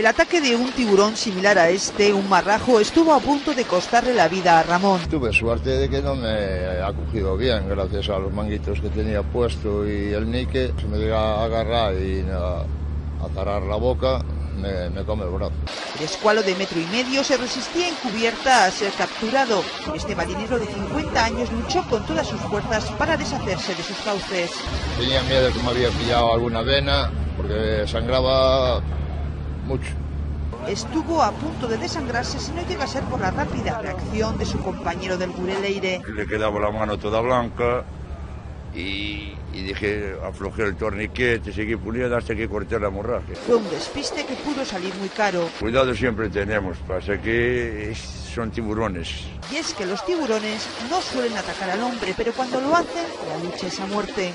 El ataque de un tiburón similar a este, un marrajo, estuvo a punto de costarle la vida a Ramón. Tuve suerte de que no me ha cogido bien, gracias a los manguitos que tenía puesto y el nique. Se me llega a agarrar y a, a tarar la boca, me, me, come el brazo. El escualo de metro y medio se resistía encubierta a ser capturado. Este marinero de 50 años luchó con todas sus fuerzas para deshacerse de sus cauces. Tenía miedo de que me había pillado alguna vena, porque sangraba mucho. Estuvo a punto de desangrarse si no llega a ser por la rápida reacción de su compañero del Gureleire. Le quedaba la mano toda blanca y, y dije, aflojé el torniquete, seguí puliendo hasta que corté la hemorragia. Fue un despiste que pudo salir muy caro. Cuidado siempre tenemos, pasa que son tiburones. Y es que los tiburones no suelen atacar al hombre, pero cuando lo hacen, la lucha es a muerte.